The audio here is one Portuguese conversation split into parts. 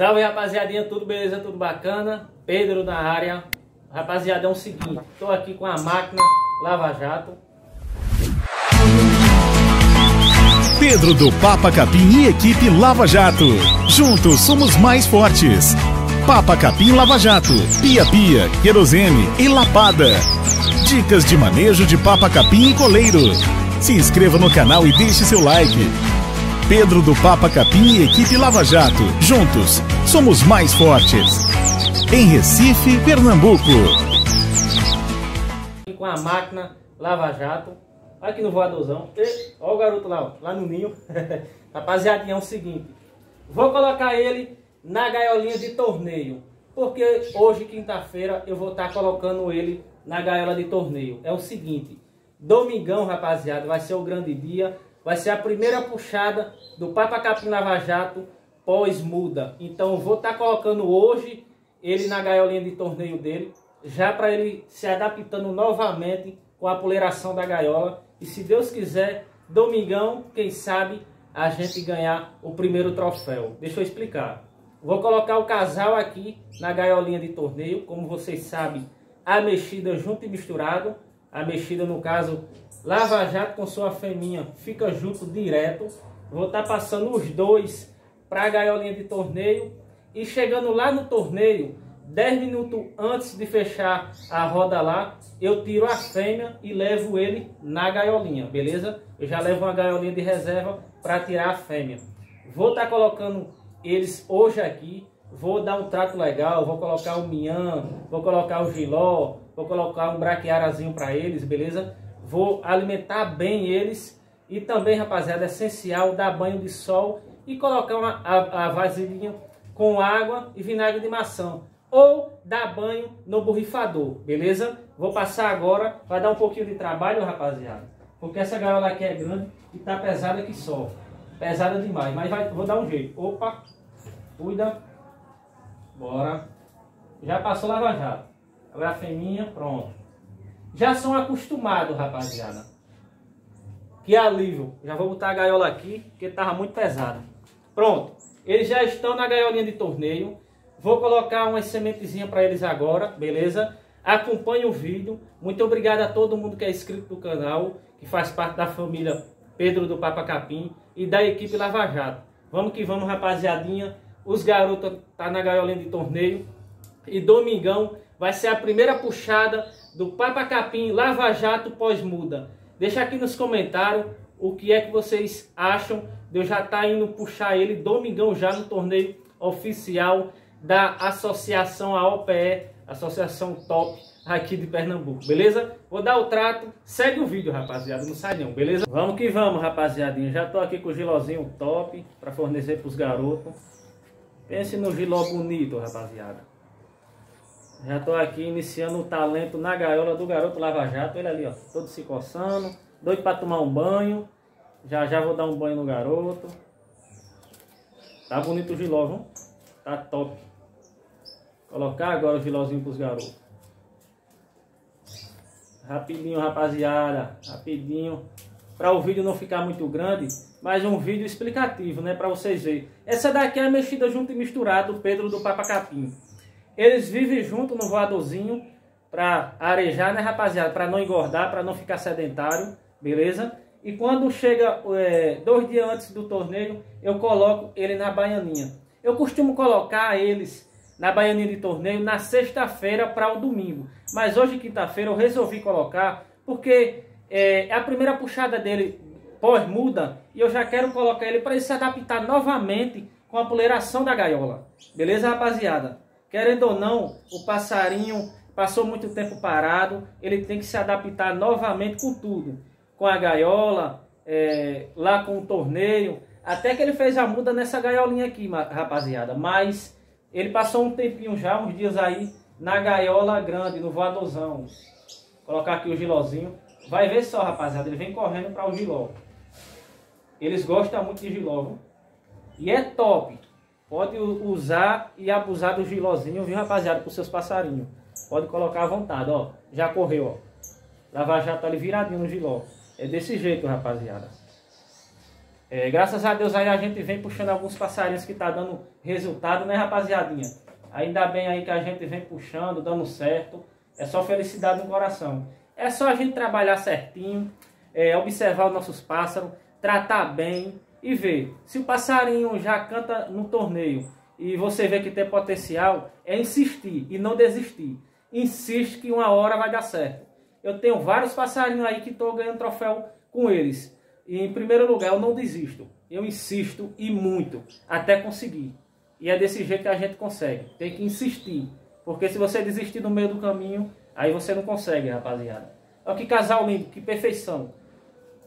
Salve rapaziadinha, tudo beleza, tudo bacana? Pedro na área. Rapaziada, é o seguinte, estou aqui com a máquina Lava Jato. Pedro do Papa Capim e equipe Lava Jato. Juntos somos mais fortes. Papa Capim Lava Jato, Pia Pia, Querosene e Lapada. Dicas de manejo de Papa Capim e coleiro. Se inscreva no canal e deixe seu like. Pedro do Papa Capim e equipe Lava Jato. Juntos, somos mais fortes. Em Recife, Pernambuco. Com a máquina Lava Jato. Aqui no voadorzão. E, ó o garoto lá, ó, lá no ninho. Rapaziadinha, é o seguinte. Vou colocar ele na gaiolinha de torneio. Porque hoje, quinta-feira, eu vou estar tá colocando ele na gaiola de torneio. É o seguinte. Domingão, rapaziada, vai ser o grande dia. Vai ser a primeira puxada do Papa Capim Jato pós-muda. Então, vou estar tá colocando hoje ele na gaiolinha de torneio dele. Já para ele se adaptando novamente com a apoleiração da gaiola. E se Deus quiser, domingão, quem sabe, a gente ganhar o primeiro troféu. Deixa eu explicar. Vou colocar o casal aqui na gaiolinha de torneio. Como vocês sabem, a mexida junto e misturado. A mexida, no caso, Lava Jato com sua fêmea fica junto direto. Vou estar tá passando os dois para a gaiolinha de torneio. E chegando lá no torneio, 10 minutos antes de fechar a roda lá, eu tiro a fêmea e levo ele na gaiolinha, beleza? Eu já levo uma gaiolinha de reserva para tirar a fêmea. Vou estar tá colocando eles hoje aqui, vou dar um trato legal, vou colocar o minhã, vou colocar o giló, vou colocar um braquiarazinho para eles, beleza? Vou alimentar bem eles e também, rapaziada, é essencial dar banho de sol e colocar uma, a, a vasilhinha com água e vinagre de maçã ou dar banho no borrifador, beleza? Vou passar agora, vai dar um pouquinho de trabalho, rapaziada, porque essa gaiola aqui é grande e tá pesada que só. Pesada demais, mas vai, vou dar um jeito. Opa, cuida. Bora. Já passou lava jato. Agora a feminha, pronto. Já são acostumados, rapaziada. Que alívio. Já vou botar a gaiola aqui, porque tava muito pesada. Pronto. Eles já estão na gaiolinha de torneio. Vou colocar uma sementezinha para eles agora, beleza? Acompanhe o vídeo. Muito obrigado a todo mundo que é inscrito no canal, que faz parte da família Pedro do Papa Capim e da equipe Lava Jato. Vamos que vamos, rapaziadinha. Os garotos tá na gaiolinha de torneio. E domingão vai ser a primeira puxada do Papa Capim Lava Jato pós-muda. Deixa aqui nos comentários o que é que vocês acham de eu já estar tá indo puxar ele domingão já no torneio oficial da Associação AOPE, Associação Top aqui de Pernambuco, beleza? Vou dar o trato, segue o vídeo, rapaziada, não sai não, beleza? Vamos que vamos, rapaziadinha, já tô aqui com o gilozinho top para fornecer pros garotos. Pense no giló bonito, rapaziada. Já tô aqui iniciando o talento na gaiola do garoto Lava Jato, ele ali, ó, todo se coçando, doido para tomar um banho. Já já vou dar um banho no garoto. Tá bonito o giló, viu? Tá top. Colocar agora o gilózinho pros garotos. Rapidinho, rapaziada. Rapidinho. Para o vídeo não ficar muito grande, mas um vídeo explicativo, né? Para vocês verem. Essa daqui é a mexida junto e misturado Pedro do Papacapim. Eles vivem junto no voadorzinho para arejar, né, rapaziada? Para não engordar, para não ficar sedentário, beleza? E quando chega é, dois dias antes do torneio, eu coloco ele na baianinha. Eu costumo colocar eles na Baianinha de Torneio na sexta-feira para o domingo. Mas hoje, quinta-feira, eu resolvi colocar porque é, é a primeira puxada dele pós-muda e eu já quero colocar ele para ele se adaptar novamente com a poleiração da gaiola. Beleza, rapaziada? Querendo ou não, o passarinho passou muito tempo parado, ele tem que se adaptar novamente com tudo. Com a gaiola, é, lá com o torneio. Até que ele fez a muda nessa gaiolinha aqui, rapaziada. Mas ele passou um tempinho já, uns dias aí, na gaiola grande, no voadorzão. Vou colocar aqui o gilozinho. Vai ver só, rapaziada, ele vem correndo para o giló. Eles gostam muito de giló, viu? E é top. Pode usar e abusar do gilozinho, viu, rapaziada, para seus passarinhos. Pode colocar à vontade, ó. Já correu, ó. Lava Jato ali viradinho no giló. É desse jeito, rapaziada. É, graças a Deus aí a gente vem puxando alguns passarinhos que tá dando resultado, né rapaziadinha? Ainda bem aí que a gente vem puxando, dando certo. É só felicidade no coração. É só a gente trabalhar certinho, é, observar os nossos pássaros, tratar bem e ver. Se o passarinho já canta no torneio e você vê que tem potencial, é insistir e não desistir. Insiste que uma hora vai dar certo. Eu tenho vários passarinhos aí que estou ganhando troféu com eles. E em primeiro lugar, eu não desisto. Eu insisto e muito até conseguir. E é desse jeito que a gente consegue. Tem que insistir. Porque se você desistir no meio do caminho, aí você não consegue, rapaziada. Olha que casal lindo, que perfeição.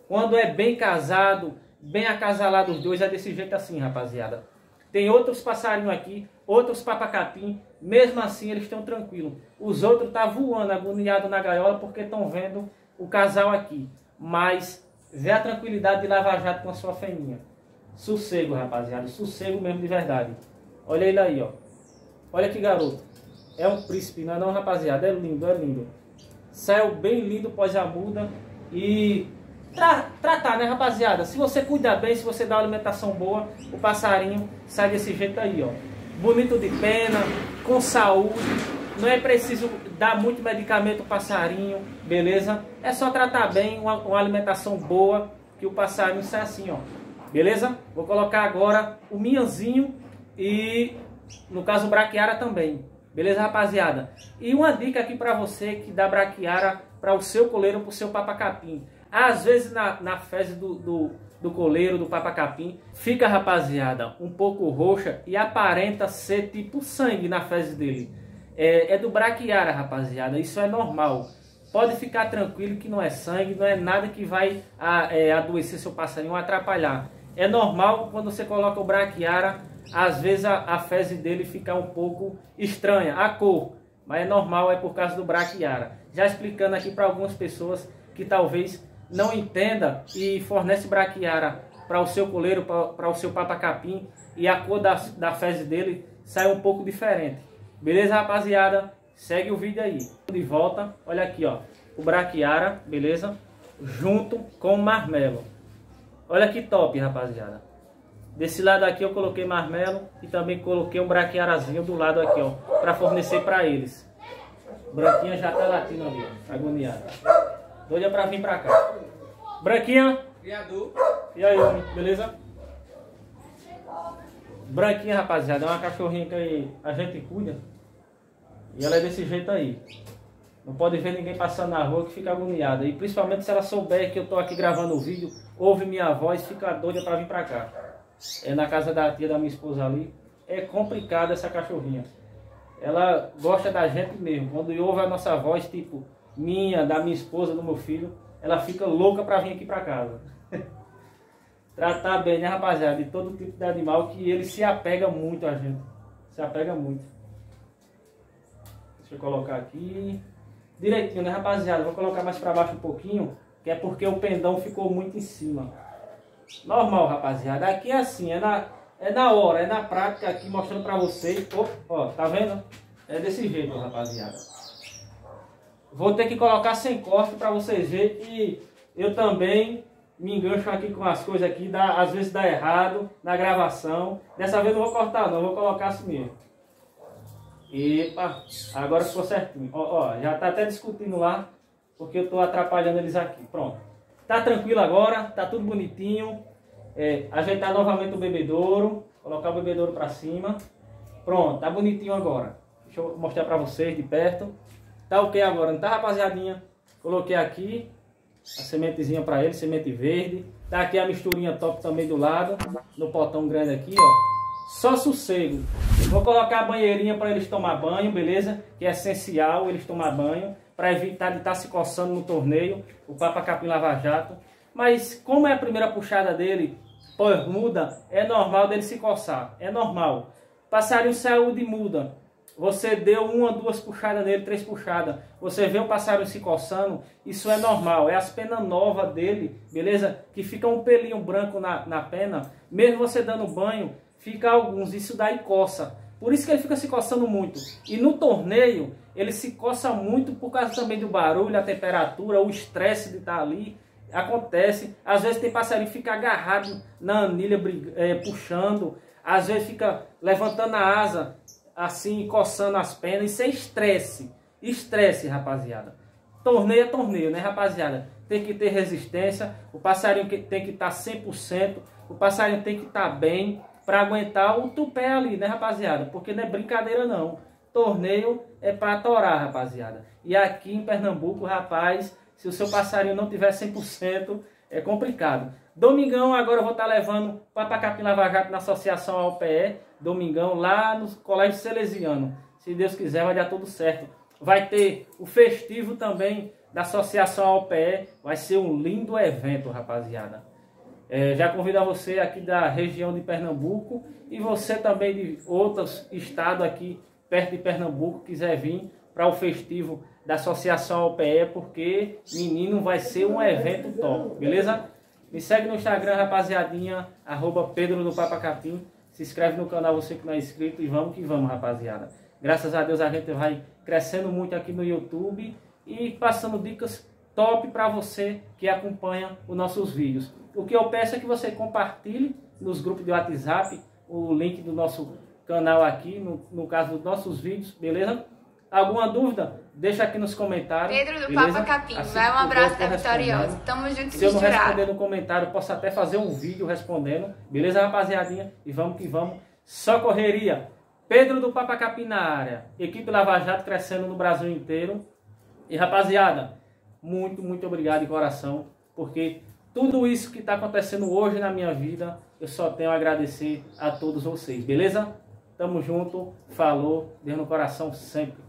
Quando é bem casado, bem acasalado os dois, é desse jeito assim, rapaziada. Tem outros passarinhos aqui, outros papacapim, mesmo assim eles estão tranquilos. Os outros estão tá voando, agoniados na gaiola, porque estão vendo o casal aqui. Mas vê a tranquilidade de Lava Jato com a sua fêmea. Sossego, rapaziada, sossego mesmo de verdade. Olha ele aí, ó. Olha que garoto. É um príncipe, não é não, rapaziada? É lindo, é lindo. Céu bem lindo pós a muda. E tra tratar, né, rapaziada? Se você cuidar bem, se você dá uma alimentação boa, o passarinho sai desse jeito aí, ó. Bonito de pena, com saúde. Não é preciso dar muito medicamento ao passarinho, beleza? É só tratar bem, uma, uma alimentação boa, que o passarinho sai assim, ó. Beleza? Vou colocar agora o minhazinho e, no caso, o braquiara também. Beleza, rapaziada? E uma dica aqui para você que dá braquiara para o seu coleiro, para o seu papacapim. Às vezes na, na fezes do, do, do coleiro, do papacapim, fica, rapaziada, um pouco roxa e aparenta ser tipo sangue na fezes dele. É, é do braquiara, rapaziada, isso é normal. Pode ficar tranquilo que não é sangue, não é nada que vai a, é, adoecer seu passarinho, atrapalhar. É normal quando você coloca o braquiara, às vezes a, a fezes dele fica um pouco estranha, a cor. Mas é normal, é por causa do braquiara. Já explicando aqui para algumas pessoas que talvez não entenda e fornece braquiara para o seu coleiro, para o seu papacapim e a cor da, da fezes dele sai um pouco diferente. Beleza, rapaziada? Segue o vídeo aí. De volta, olha aqui, ó. O braquiara, beleza? Junto com o marmelo. Olha que top, rapaziada. Desse lado aqui eu coloquei marmelo e também coloquei um braquiarazinho do lado aqui, ó. Para fornecer para eles. Branquinha já tá latindo ali, ó. Agoniada. Doida pra vir pra cá. Branquinha. Criador. E aí, homem, beleza? Branquinha, rapaziada, é uma cachorrinha que a gente cuida. E ela é desse jeito aí. Não pode ver ninguém passando na rua que fica agoniada. E principalmente se ela souber que eu tô aqui gravando o vídeo, ouve minha voz, fica doida pra vir pra cá. É na casa da tia da minha esposa ali. É complicado essa cachorrinha. Ela gosta da gente mesmo. Quando ouve a nossa voz, tipo, minha, da minha esposa, do meu filho, ela fica louca para vir aqui para casa. Tratar bem, né, rapaziada, de todo tipo de animal que ele se apega muito a gente. Se apega muito. Deixa eu colocar aqui. Direitinho, né, rapaziada? Vou colocar mais para baixo um pouquinho, que é porque o pendão ficou muito em cima. Normal, rapaziada. Aqui é assim, é na, é na hora, é na prática aqui, mostrando para vocês. Ó, tá vendo? É desse jeito, rapaziada. Vou ter que colocar sem corte para vocês verem que eu também me engancho aqui com as coisas aqui, dá, às vezes dá errado na gravação. Dessa vez não vou cortar não, vou colocar assim mesmo. Epa, agora ficou certinho. Ó, ó, já tá até discutindo lá, porque eu tô atrapalhando eles aqui. Pronto. Tá tranquilo agora, tá tudo bonitinho. É, ajeitar novamente o bebedouro, colocar o bebedouro para cima. Pronto, tá bonitinho agora. Deixa eu mostrar para vocês de perto. Tá ok agora, não tá rapaziadinha? Coloquei aqui a sementezinha para ele, semente verde. Tá aqui a misturinha top também do lado, no potão grande aqui, ó. Só sossego. Vou colocar a banheirinha para eles tomar banho, beleza? Que é essencial eles tomar banho, para evitar de estar tá se coçando no torneio, o Papa Capim Lava Jato. Mas como é a primeira puxada dele, por muda, é normal dele se coçar, é normal. Passarinho saúde muda, você deu uma, duas puxadas nele, três puxadas. Você vê o passarinho se coçando, isso é normal. É as penas novas dele, beleza? Que fica um pelinho branco na, na pena. Mesmo você dando banho, fica alguns. Isso daí coça. Por isso que ele fica se coçando muito. E no torneio, ele se coça muito por causa também do barulho, a temperatura, o estresse de estar ali. Acontece. Às vezes tem passarinho que fica agarrado na anilha, é, puxando. Às vezes fica levantando a asa, assim, coçando as penas. Isso é estresse. Estresse, rapaziada. Torneio é torneio, né, rapaziada? Tem que ter resistência. O passarinho tem que estar tá 100%. O passarinho tem que estar tá bem para aguentar o tupé ali, né, rapaziada? Porque não é brincadeira, não. Torneio é para torar, rapaziada. E aqui em Pernambuco, rapaz, se o seu passarinho não tiver 100%, é complicado. Domingão, agora eu vou estar levando Papacapim Lava Jato na Associação AOPE. Domingão, lá no Colégio Salesiano. Se Deus quiser, vai dar tudo certo. Vai ter o festivo também da Associação AOPE. Vai ser um lindo evento, rapaziada. É, já convido a você aqui da região de Pernambuco e você também de outros estados aqui perto de Pernambuco quiser vir para o festivo da Associação OPE, porque menino vai ser um evento top, beleza? Me segue no Instagram, rapaziadinha, arroba Pedro do Papacapim. Se inscreve no canal, você que não é inscrito, e vamos que vamos, rapaziada. Graças a Deus a gente vai crescendo muito aqui no YouTube e passando dicas top para você que acompanha os nossos vídeos. O que eu peço é que você compartilhe nos grupos de WhatsApp o link do nosso canal aqui, no, no caso dos nossos vídeos, beleza? Alguma dúvida? Deixa aqui nos comentários. Pedro do beleza? Papa Capim, assim, vai um abraço da Vitoriosa. Tamo junto, Se eu não responder no comentário, posso até fazer um vídeo respondendo. Beleza, rapaziadinha? E vamos que vamos. Só correria. Pedro do Papa Capim na área. Equipe Lava Jato crescendo no Brasil inteiro. E rapaziada, muito, muito obrigado de coração. Porque tudo isso que está acontecendo hoje na minha vida, eu só tenho a agradecer a todos vocês. Beleza? Tamo junto, falou, Deus no coração sempre.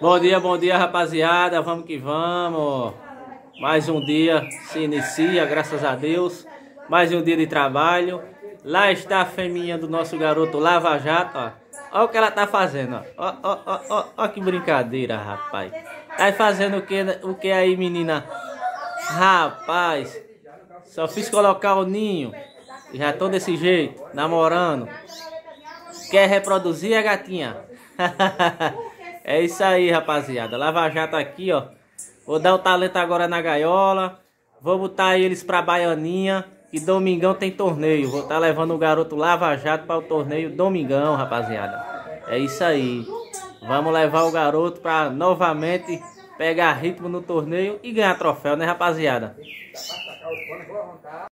Bom dia, bom dia rapaziada, vamos que vamos. Mais um dia se inicia, graças a Deus. Mais um dia de trabalho. Lá está a feminha do nosso garoto Lava Jato, ó. Olha o que ela tá fazendo, ó. Ó, ó, ó, ó, que brincadeira, rapaz. Tá fazendo o que, o que aí, menina? Rapaz, só fiz colocar o ninho. Já tô desse jeito, namorando. Quer reproduzir a gatinha? é isso aí, rapaziada. Lava Jato aqui, ó. Vou dar o talento agora na gaiola. Vou botar eles pra Baianinha. E domingão tem torneio. Vou estar tá levando o garoto Lava Jato para o torneio domingão, rapaziada. É isso aí. Vamos levar o garoto para novamente pegar ritmo no torneio e ganhar troféu, né, rapaziada?